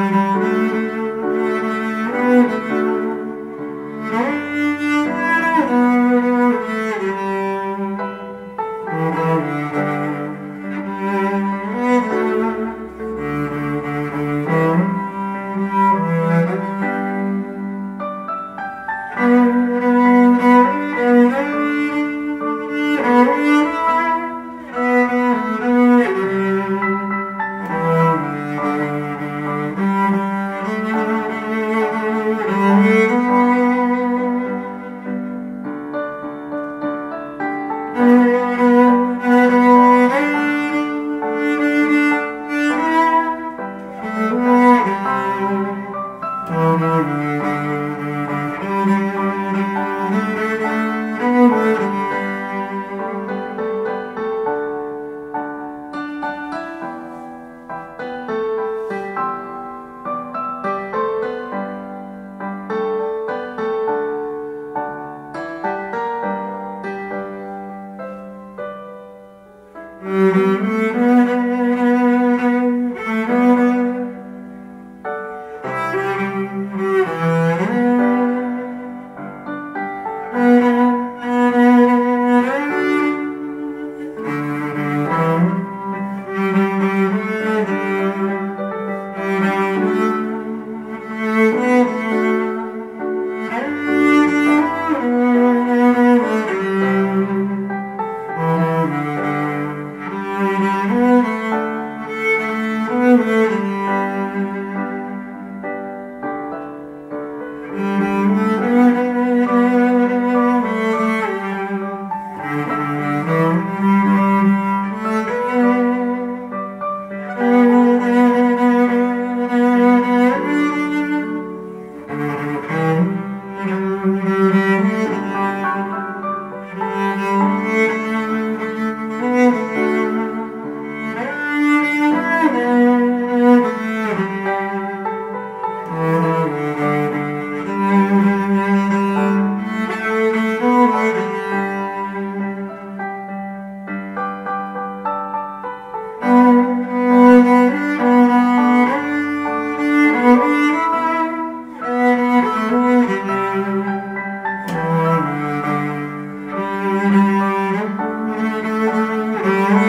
Thank Thank you. Música Thank you.